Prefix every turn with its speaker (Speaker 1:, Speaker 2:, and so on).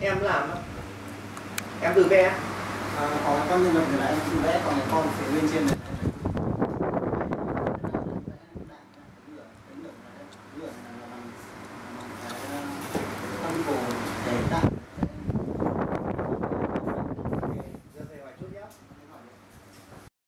Speaker 1: em làm đó em tự vẽ
Speaker 2: à, có con nhân vật thì là em tự vẽ còn con phải lên trên này.